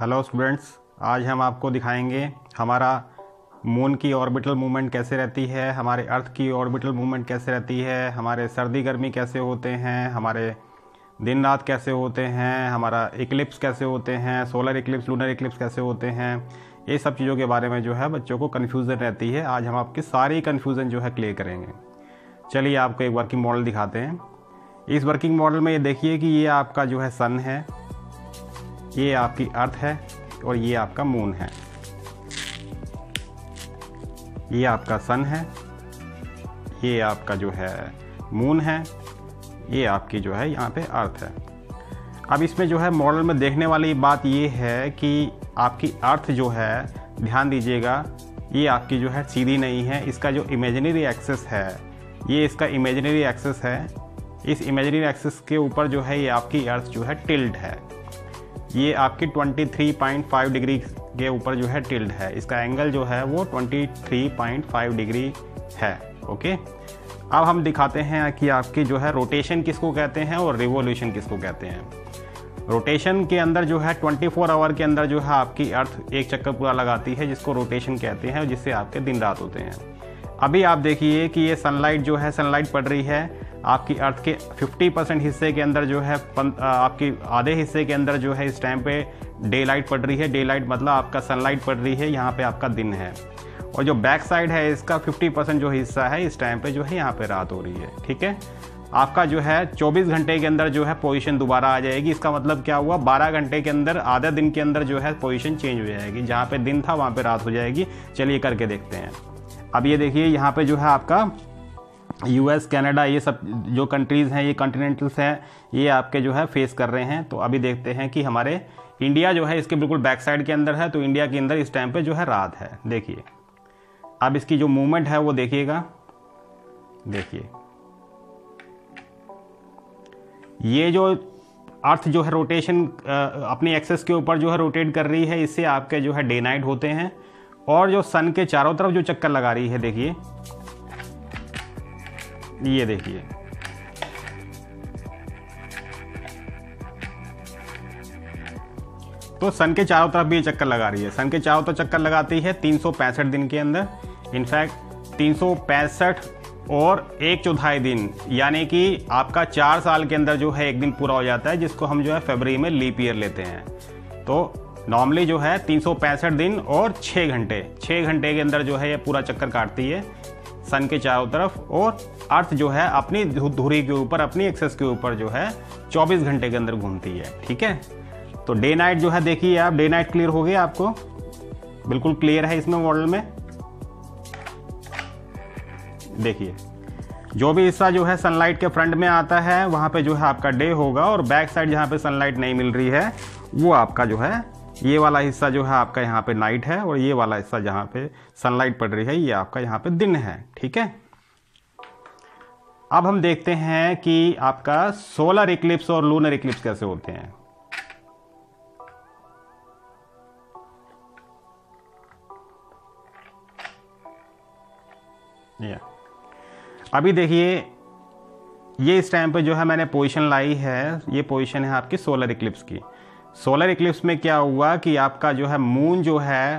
Hello students आज हम आपको दिखाएँगे हमारा मून की ऑर्बिटल मूवमेंट कैसे रहती है, हमारे अर्थ की ऑर्बिटल मूवमेंट कैसे रहती है, हमारे सर्दी गर्मी कैसे होते हैं, हमारे दिन रात कैसे होते हैं, हमारा इक्लिप्स कैसे होते हैं सोलर इक्लिप्स लूनर इक्लिप्स कैसे होते हैं, ये सब चीज़ों के बारे में जो है बच्चों को कन्फ्यूज़न रहती है। आज हम आपकी सारी कन्फ्यूज़न जो है क्लियर करेंगे। चलिए आपको एक वर्किंग मॉडल दिखाते हैं। इस वर्किंग मॉडल में ये देखिए कि ये आपका जो है सन है। ये आपकी अर्थ है और ये आपका मून है। ये आपका सन है। ये आपका जो है मून है। ये आपकी जो है यहाँ पे अर्थ है। अब इसमें जो है मॉडल में देखने वाली बात ये है कि आपकी अर्थ जो है, ध्यान दीजिएगा, ये आपकी जो है सीधी नहीं है। इसका जो इमेजिनरी एक्सेस है, ये इसका इमेजिनरी एक्सेस है। इस इमेजिनरी एक्सेस के ऊपर जो है ये आपकी अर्थ जो है टिल्ड है। ये आपकी 23.5 डिग्री के ऊपर जो है टिल्ड है। इसका एंगल जो है वो 23.5 डिग्री है ओके अब हम दिखाते हैं कि आपकी जो है रोटेशन किसको कहते हैं और रिवोल्यूशन किसको कहते हैं। रोटेशन के अंदर जो है 24 आवर के अंदर जो है आपकी अर्थ एक चक्कर पूरा लगाती है, जिसको रोटेशन कहते हैं जिससे आपके दिन रात होते हैं। अभी आप देखिए कि ये सनलाइट जो है सनलाइट पड़ रही है। आपकी अर्थ के 50 परसेंट हिस्से के अंदर जो है आपकी आधे हिस्से के अंदर जो है, इस टाइम पे डे लाइट पड़ रही है। डे लाइट मतलब आपका सनलाइट पड़ रही है, यहाँ पे आपका दिन है। और जो बैक साइड है, इसका 50 परसेंट जो हिस्सा है, इस टाइम पे जो है, यहाँ पे रात हो रही है, ठीक है? आपका जो है 24 घंटे के अंदर जो है पोजीशन दोबारा आ जाएगी। इसका मतलब क्या हुआ? 12 घंटे के अंदर, आधे दिन के अंदर जो है पोजीशन चेंज हो जाएगी। जहाँ पे दिन था, वहाँ पे रात हो जाएगी। चलिए करके देखते हैं। अब ये देखिए, यहाँ पे जो है आपका यूएस कनाडा ये सब जो कंट्रीज़ हैं, ये कॉन्टिनेंटल्स हैं, ये आपके जो है फेस कर रहे हैं। तो अभी देखते हैं कि हमारे इंडिया जो है इसके बिल्कुल बैक साइड के अंदर है तो इंडिया के अंदर इस टाइम पे जो है रात है। देखिए, अब इसकी जो मूवमेंट है वो देखिएगा। देखिए, ये जो अर्थ जो है रोटेशन अपनी एक्सेस के ऊपर जो है रोटेट कर रही है, इससे आपके जो है डे नाइट होते हैं। और जो सन के चारों तरफ़ जो चक्कर लगा रही है, देखिए ये देखिए। तो सन के चारों तरफ़ भी ये चक्कर लगा रही है। सन के चारों तरफ़ चक्कर लगाती है तीन सौ पैंसठ दिन के अंदर। इनफैक्ट तीन सौ पैंसठ और एक चौथाई दिन, यानी कि आपका चार साल के अंदर जो है एक दिन पूरा हो जाता है, जिसको हम जो है फरवरी में लीप ईयर लेते हैं। तो नॉर्मली जो है तीन सौ पैंसठ दिन और छः घंटे। छः घंटे के अंदर जो है ये पूरा चक्कर काटती है सन के चारों तरफ़ और अर्थ जो है अपनी धुरी के ऊपर, अपनी एक्सेस के ऊपर जो है 24 घंटे के अंदर घूमती है, ठीक है? तो डे नाइट जो है देखिए आप डे नाइट क्लियर हो गया आपको? बिल्कुल क्लियर है इसमें मॉडल में? देखिए, जो भी हिस्सा जो है सनलाइट के फ्रंट में आता है, वहाँ पे जो है आपका डे होगा और बैक साइड जहाँ पे सनलाइट नहीं मिल रही है, वो आपका जो है ये वाला हिस्सा जो है आपका यहाँ पे नाइट है और ये वाला हिस्सा जहाँ पे सनलाइट पड़ रही है, ये आपका यहाँ पे दिन है, ठीक है? अब हम देखते हैं कि आपका सोलर इक्लिप्स और लूनर इक्लिप्स कैसे होते हैं। अभी देखिए, ये इस टाइम पे जो है मैंने पोजीशन लाई है, ये पोजीशन है आपकी सोलर इक्लिप्स की। सोलर इक्लिप्स में क्या हुआ कि आपका जो है मून जो है,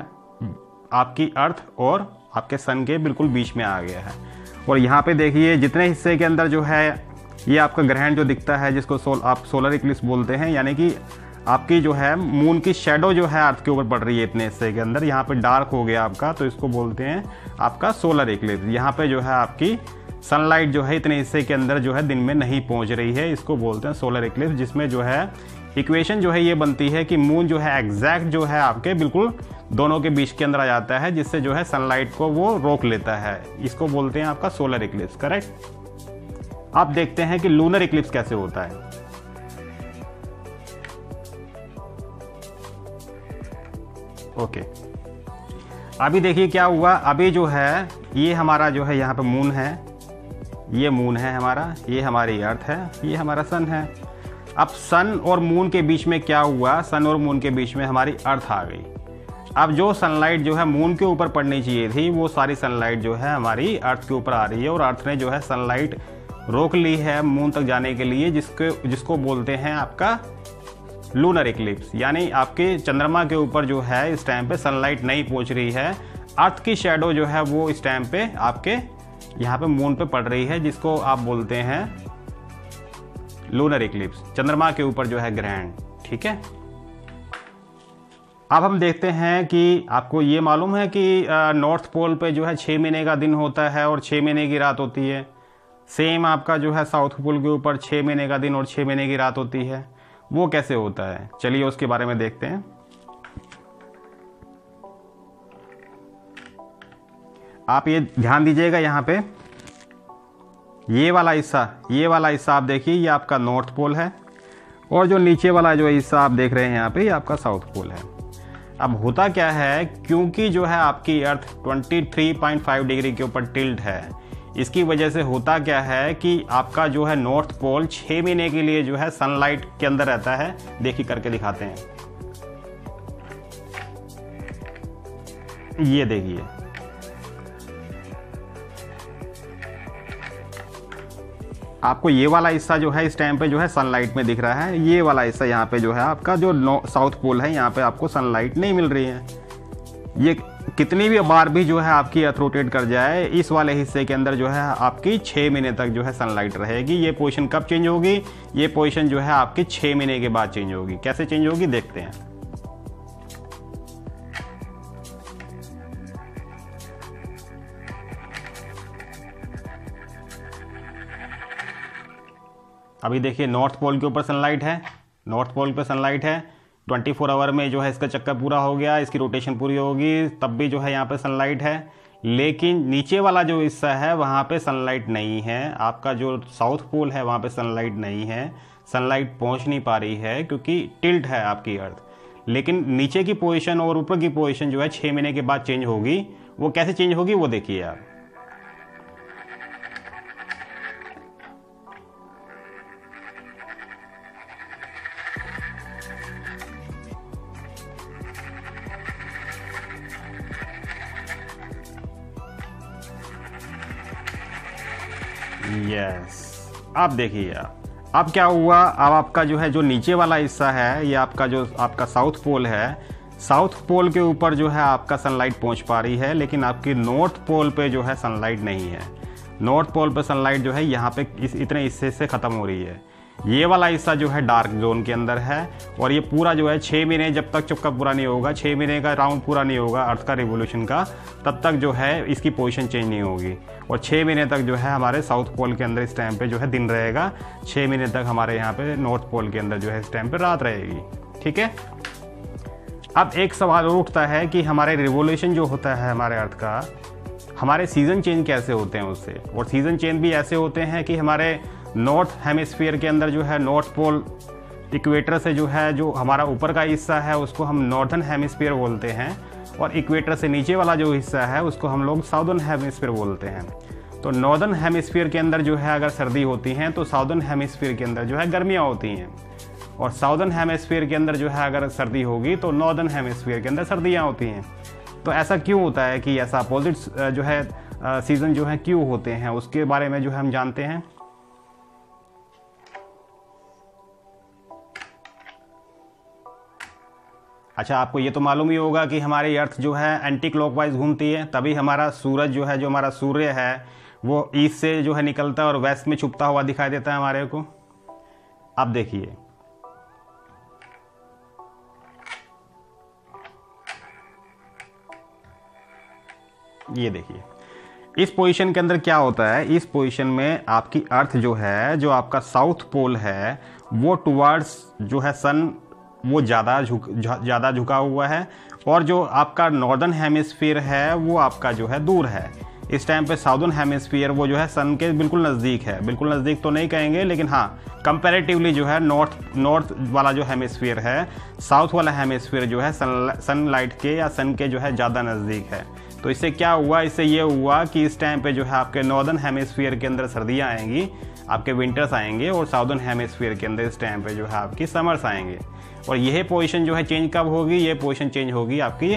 आपकी अर्थ और आपके सन के बिल्कुल बीच में आ गया है। और यहाँ पे देखिए, जितने हिस्से के अंदर जो है, ये आपका ग्रहण जो दिखता है, जिसको सोल, आप सोलर इक्लिप्स बोलते हैं, यानी कि आपकी जो है, मून की शेडो जो है अर्थ के ऊपर पड़ रही है इतने हिस्से के अंदर। यहाँ पे डार्क हो गया आपका तो इसको बोलते हैं आपका सोलर इक्लिप्स यहाँ पे जो है आपकी सनलाइट जो है इतने हिस्से के अंदर जो है दिन में नहीं पहुँच रही है। इसको बोलते हैं सोलर इक्लिप्स जिसमें जो है इक्वेशन जो है ये बनती है कि मून जो है एग्जैक्ट जो है आपके बिल्कुल दोनों के बीच के अंदर आ जाता है, जिससे जो है सनलाइट को वो रोक लेता है। इसको बोलते हैं आपका सोलर इक्लिप्स करेक्ट आप देखते हैं कि लूनर इक्लिप्स कैसे होता है। ओके अभी देखिए क्या हुआ। अभी जो है, ये हमारा जो है यहाँ पे मून है। ये मून है हमारा, ये हमारी अर्थ है, ये हमारा सन है। अब सन और मून के बीच में क्या हुआ? सन और मून के बीच में हमारी अर्थ आ गई। अब जो सनलाइट जो है मून के ऊपर पड़नी चाहिए थी, वो सारी सनलाइट जो है हमारी अर्थ के ऊपर आ रही है और अर्थ ने जो है सनलाइट रोक ली है मून तक जाने के लिए, जिसके, जिसको बोलते हैं आपका लूनर इक्लिप्स यानी आपके चंद्रमा के ऊपर जो है, इस टाइम पे सनलाइट नहीं पहुँच रही है। अर्थ की शेडो जो है वो इस टाइम पे आपके यहाँ पे मून पे पड़ रही है, जिसको आप बोलते हैं लूनर इक्लिप्स चंद्रमा के ऊपर जो है ग्रहण, ठीक है? अब हम देखते हैं कि आपको ये मालूम है कि नॉर्थ पोल पे जो है छः महीने का दिन होता है और छः महीने की रात होती है। सेम आपका जो है साउथ पोल के ऊपर छः महीने का दिन और छः महीने की रात होती है। वो कैसे होता है? चलिए उसके बारे में देखते हैं। आप ये ध्यान दीजिएगा यहाँ पे। ये वाला हिस्सा, ये वाला हिस्सा आप देखिए, ये आपका नॉर्थ पोल है। और जो नीचे वाला जो हिस्सा आप देख रहे हैं यहाँ पे, ये आपका साउथ पोल है। अब होता क्या है, क्योंकि जो है आपकी अर्थ 23.5 डिग्री के ऊपर टिल्ट है, इसकी वजह से होता क्या है कि आपका जो है नॉर्थ पोल छः महीने के लिए जो है सनलाइट के अंदर रहता है। देखिए करके दिखाते हैं। ये देखिए। आपको ये वाला हिस्सा जो है इस टाइम पे जो है सनलाइट में दिख रहा है। ये वाला हिस्सा यहाँ पे जो है आपका जो साउथ पोल है, यहाँ पे आपको सनलाइट नहीं मिल रही है। ये कितनी भी बार भी जो है आपकी अर्थ रोटेट कर जाए, इस वाले हिस्से के अंदर जो है आपकी छः महीने तक जो है सनलाइट रहेगी। ये पोजिशन कब चेंज होगी? ये पोजिशन जो है आपकी छः महीने के बाद चेंज होगी। कैसे चेंज होगी? देखते हैं। अभी देखिए नॉर्थ पोल के ऊपर सनलाइट है, नॉर्थ पोल पे सनलाइट है 24 फोर आवर में जो है इसका चक्कर पूरा हो गया, इसकी रोटेशन पूरी होगी, तब भी जो है यहाँ पे सनलाइट है, लेकिन नीचे वाला जो हिस्सा है वहाँ पे सनलाइट नहीं है, आपका जो साउथ पोल है वहाँ पे सनलाइट नहीं है, सनलाइट पहुँच नहीं पा रही है क्योंकि टिल्ट है आपकी अर्थ। लेकिन नीचे की पोजिशन और ऊपर की पोजिशन जो है छः महीने के बाद चेंज होगी, वो कैसे चेंज होगी वो देखिए आप। यस आप देखिए अब क्या हुआ? अब आपका जो है, जो नीचे वाला हिस्सा है, ये आपका जो, आपका साउथ पोल है साउथ पोल के ऊपर जो है आपका सनलाइट पहुँच पा रही है, लेकिन आपकी नॉर्थ पोल पे जो है सनलाइट नहीं है। नॉर्थ पोल पे सनलाइट जो है यहाँ पे इस, इतने हिस्से से ख़त्म हो रही है। ये वाला हिस्सा जो है डार्क जोन के अंदर है और ये पूरा जो है छः महीने जब तक चक्का पूरा नहीं होगा छः महीने का राउंड पूरा नहीं होगा अर्थ का रिवोल्यूशन का, तब तक जो है इसकी पोजीशन चेंज नहीं होगी। और छः महीने तक जो है हमारे साउथ पोल के अंदर इस टाइम पे जो है दिन रहेगा छः महीने तक हमारे यहाँ पे नॉर्थ पोल के अंदर जो है इस टाइम पे रात रहेगी। ठीक है? अब एक सवाल उठता है कि हमारे रिवोल्यूशन जो होता है हमारे अर्थ का, हमारे सीज़न चेंज कैसे होते हैं उससे? और सीज़न चेंज भी ऐसे होते हैं कि हमारे नॉर्थ हेमिस्फीयर के अंदर जो है नॉर्थ पोल इक्वेटर से जो है, जो हमारा ऊपर का हिस्सा है, उसको हम नॉर्थन हेमिस्फीयर बोलते हैं और इक्वेटर से नीचे वाला जो हिस्सा है, उसको हम लोग साउदर्न हेमिस्फीयर बोलते हैं। तो नॉर्दर्न हेमिस्फीयर के अंदर जो है, अगर सर्दी होती हैं तो साउदर्न हेमिस्फीयर के अंदर जो है गर्मियाँ होती हैं। और साउदर्न हेमिस्फीयर के अंदर जो है, अगर सर्दी होगी तो नॉर्दर्न हेमिस्फीयर के अंदर सर्दियाँ होती हैं। तो ऐसा क्यों होता है कि ऐसा अपोजिट जो है सीज़न जो है, क्यों होते हैं, उसके बारे में जो है हम जानते हैं। अच्छा आपको ये तो मालूम ही होगा कि हमारी अर्थ जो है एंटी क्लॉकवाइज घूमती है, तभी हमारा सूरज जो है, जो हमारा सूर्य है, वो ईस्ट से जो है निकलता है और वेस्ट में छुपता हुआ दिखाई देता है हमारे को। अब देखिए। ये देखिए। इस पोजीशन के अंदर क्या होता है? इस पोजीशन में आपकी अर्थ जो है, जो आपका साउथ पोल है, वो टुवर्ड्स जो है सन वो ज़्यादा झुक ज़्यादा झुका हुआ है और जो आपका नॉर्दर्न हेमिसफीयर है, वो आपका जो है दूर है। इस टाइम पे साउदर्न हेमिसफीयर वो जो है सन के बिल्कुल नज़दीक है। बिल्कुल नज़दीक तो नहीं कहेंगे, लेकिन हाँ कंपेरेटिवली जो है नॉर्थ नॉर्थ वाला जो हेमिसफीयर है साउथ वाला हेमिसफीयर जो है सन सनलाइट के या सन के जो है ज़्यादा नज़दीक है। तो इससे क्या हुआ? इससे ये हुआ कि इस टाइम पे जो है आपके नॉर्दर्न हेमिसफीयर के अंदर सर्दियाँ आएँगी। आपके विंटर्स आएँगे और साउदर्न हेमस्फीयर के अंदर इस टाइम पे जो है आपकी समर्स आएँगे। और यह पोजीशन जो है चेंज कब होगी? ये पोजीशन चेंज होगी आपकी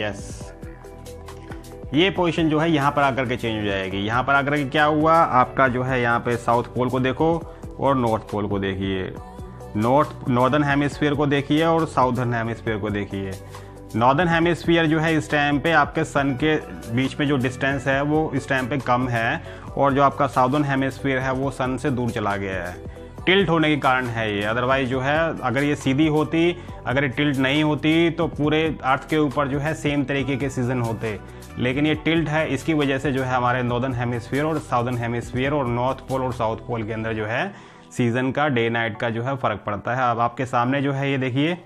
यस ये पोजीशन जो है यहाँ पर आकर के चेंज हो जाएगी। यहाँ पर आकर के क्या हुआ? आपका जो है यहाँ पे साउथ पोल को देखो और नॉर्थ पोल को देखिए। नॉर्थ नॉर्दर्न हेमिस्फीयर को देखिए और साउदर्न हेमिस्फीयर को देखिए। नॉर्दर्न हेमिस्फीयर जो है इस टाइम पे आपके सन के बीच में जो डिस्टेंस है, वो इस टाइम पे कम है और जो आपका साउदर्न हेमिस्फीयर है, वो सन से दूर चला गया है। टिल्ट होने के कारण है ये। अदरवाइज़ जो है, अगर ये सीधी होती, अगर ये टिल्ट नहीं होती तो पूरे अर्थ के ऊपर जो है सेम तरीके के सीज़न होते। लेकिन ये टिल्ट है इसकी वजह से जो है हमारे नॉर्दर्न हेमिसफियर और साउदर्न हेमिसफियर और नॉर्थ पोल और साउथ पोल के अंदर जो है सीज़न का डे नाइट का जो है फ़र्क पड़ता है अब आपके सामने जो है ये देखिए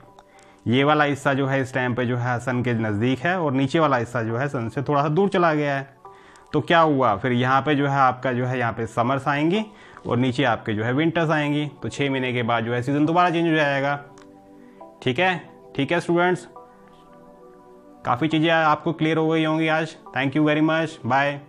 ये वाला हिस्सा जो है इस टाइम पे जो है सन के नज़दीक है और नीचे वाला हिस्सा जो है सन से थोड़ा सा दूर चला गया है तो क्या हुआ फिर यहाँ पे जो है आपका जो है यहाँ पे समर्स आएँगी और नीचे आपके जो है विंटर्स आएँगी तो छः महीने के बाद जो है सीज़न दोबारा चेंज हो जाएगा ठीक है ठीक है स्टूडेंट्स काफ़ी चीज़ें आपको क्लियर हो गई होंगी आज. Thank you very much bye